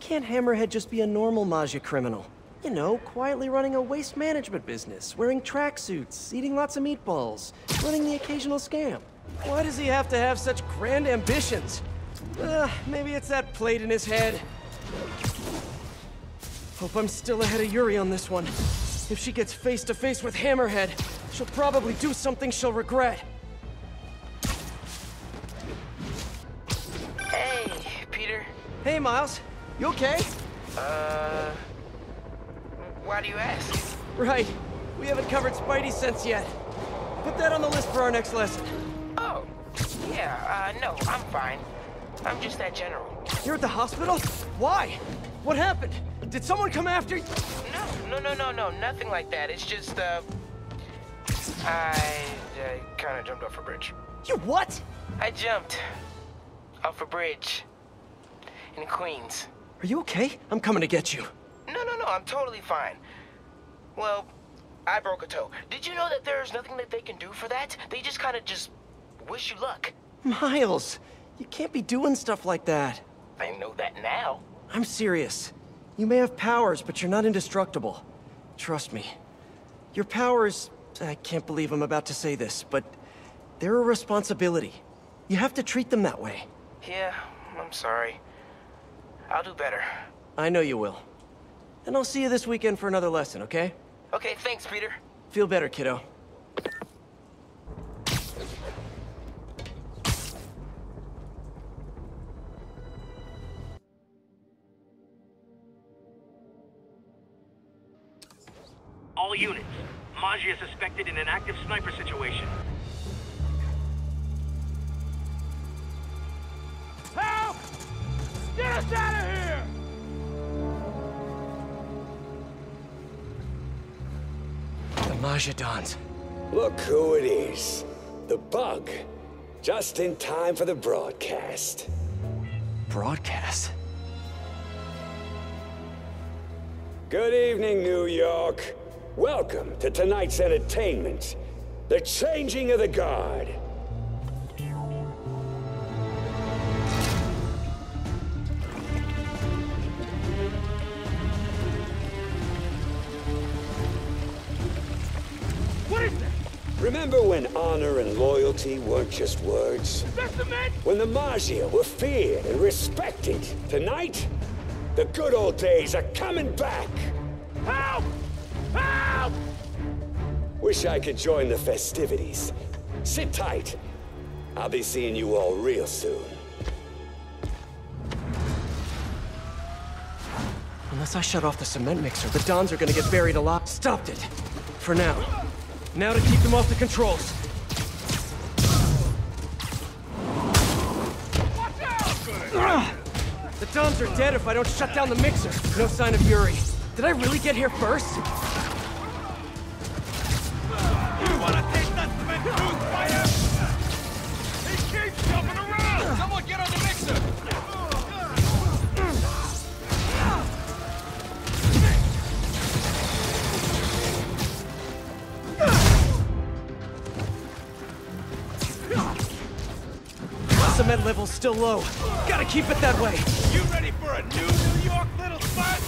can't Hammerhead just be a normal Maggia criminal? You know, quietly running a waste management business, wearing tracksuits, eating lots of meatballs, running the occasional scam. Why does he have to have such grand ambitions? Uh, maybe it's that plate in his head. Hope I'm still ahead of Yuri on this one. If she gets face to face with Hammerhead, she'll probably do something she'll regret. Hey, Peter. Hey, Miles. You okay? Uh... Why do you ask? Right. We haven't covered Spidey sense yet. Put that on the list for our next lesson. Oh, yeah, uh, no, I'm fine. I'm just that general. You're at the hospital? Why? What happened? Did someone come after you? No, no, no, no, no, nothing like that. It's just, uh... I, I kinda jumped off a bridge. You what? I jumped off a bridge in Queens. Are you okay? I'm coming to get you. No, no, no, I'm totally fine. Well, I broke a toe. Did you know that there's nothing that they can do for that? They just kind of just wish you luck. Miles, you can't be doing stuff like that. I know that now. I'm serious. You may have powers, but you're not indestructible. Trust me. Your powers... I can't believe I'm about to say this, but they're a responsibility. You have to treat them that way. Yeah, I'm sorry. I'll do better. I know you will. And I'll see you this weekend for another lesson, okay? Okay, thanks, Peter. Feel better, kiddo. All units. Maggia is suspected in an active sniper situation. Get us out of here! The Maggia Dons. Look who it is. The bug. Just in time for the broadcast. Broadcast? Good evening, New York. Welcome to tonight's entertainment. The Changing of the Guard. Remember when honor and loyalty weren't just words? Is that cement? When the Maggia were feared and respected? Tonight, the good old days are coming back. Help! Help! Wish I could join the festivities. Sit tight. I'll be seeing you all real soon. Unless I shut off the cement mixer, the Dons are gonna get buried alive. Stopped it. For now. Now to keep them off the controls. The Dons are dead if I don't shut down the mixer. No sign of Yuri. Did I really get here first? Still low. Gotta keep it that way. You ready for a new New York little spot?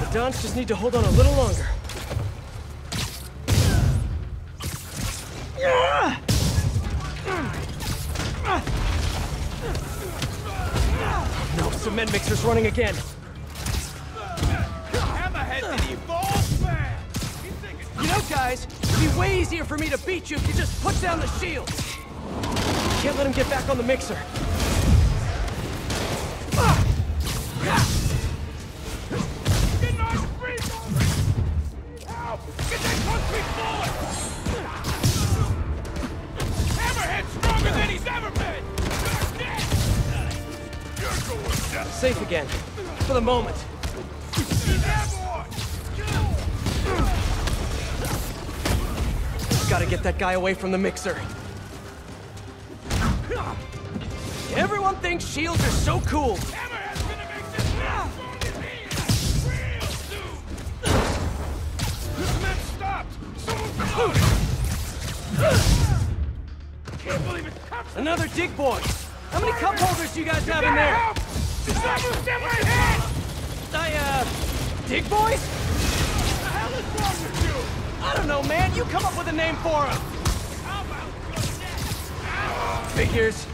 The Dons just need to hold on a little longer. No, cement mixer's running again. Hammerhead did evolve, man! He's thinking You know, guys, it'd be way easier for me to beat you if you just put down the shield. Can't let him get back on the mixer. Safe again. For the moment. Gotta get that guy away from the mixer. Everyone thinks shields are so cool. Another dig boy. How many cup holders do you guys have in there? Head! I, uh, dig boys? You? I don't know, man. You come up with a name for neck? Figures.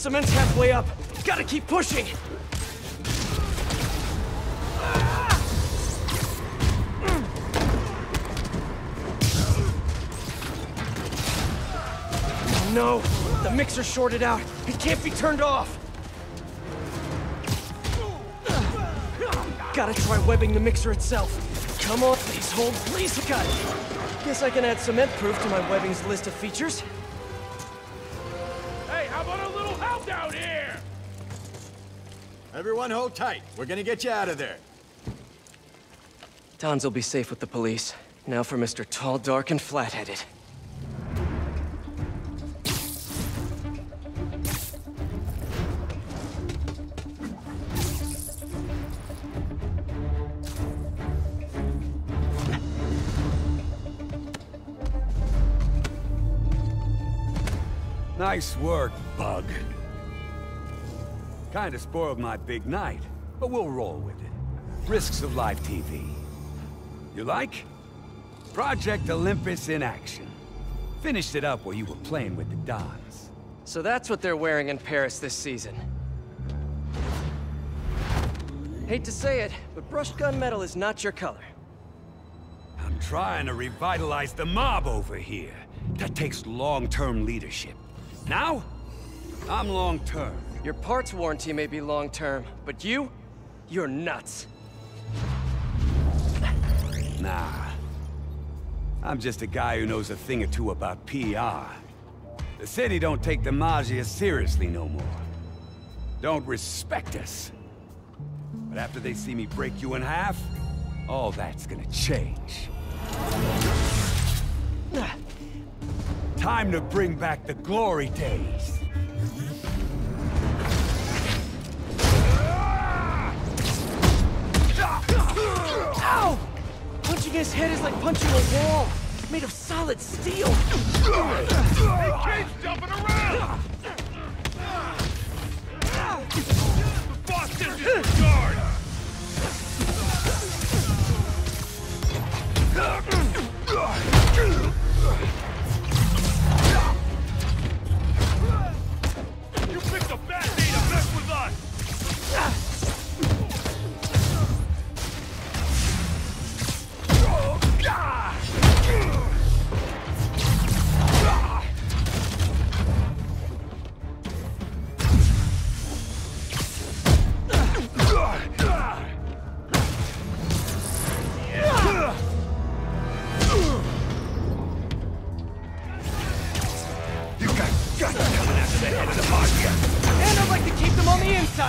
Cement's halfway up. Gotta keep pushing. Oh no! The mixer shorted out. It can't be turned off. Gotta try webbing the mixer itself. Come on, please hold, please cut. Guess I can add cement proof to my webbing's list of features. Everyone hold tight. We're gonna get you out of there. Tons will be safe with the police. Now for Mr. Tall, Dark, and Flat-Headed. Nice work, Bug. Kinda spoiled my big night, but we'll roll with it. Risks of live TV. You like? Project Olympus in action. Finished it up while you were playing with the Dons. So that's what they're wearing in Paris this season. Hate to say it, but brushed gunmetal is not your color. I'm trying to revitalize the mob over here. That takes long-term leadership. Now, I'm long-term. Your parts warranty may be long-term, but you? You're nuts. Nah. I'm just a guy who knows a thing or two about PR. The city don't take the Maggia seriously no more. Don't respect us. But after they see me break you in half, all that's gonna change. Time to bring back the glory days. Punching his head is like punching a wall, made of solid steel. Hey, kids jumping around!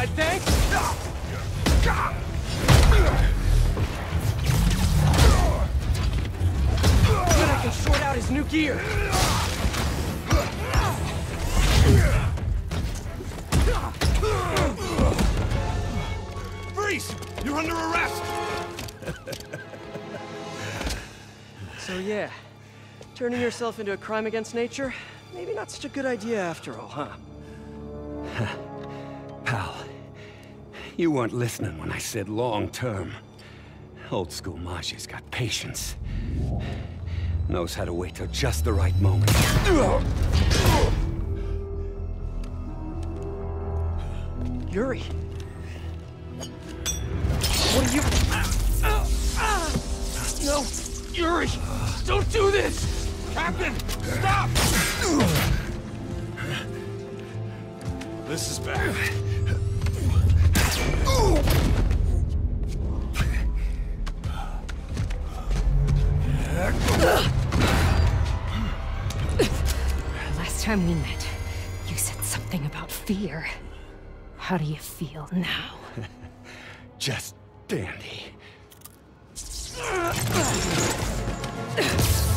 On the inside, thanks. Good, I can short out his new gear. Freeze! You're under arrest! So yeah, turning yourself into a crime against nature, maybe not such a good idea after all, huh? You weren't listening when I said long-term. Old school Maggia's got patience. Knows how to wait till just the right moment. Yuri. What are you... No! Yuri! Don't do this! Captain, stop! This is bad. Last time we met, you said something about fear. How do you feel now? Just dandy.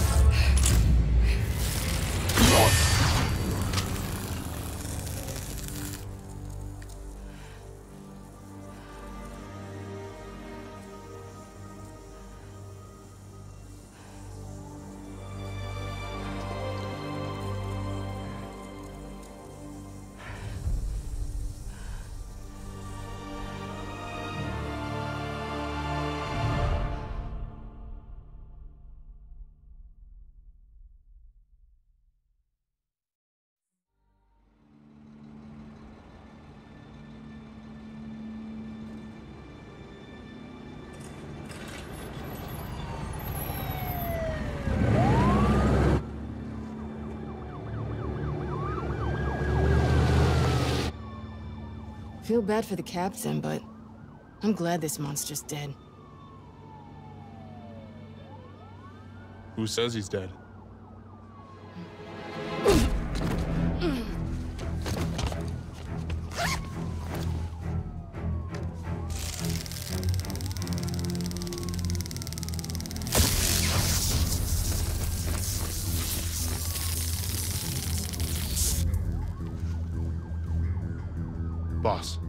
Feel bad for the captain, but I'm glad this monster's dead. Who says he's dead? Boss.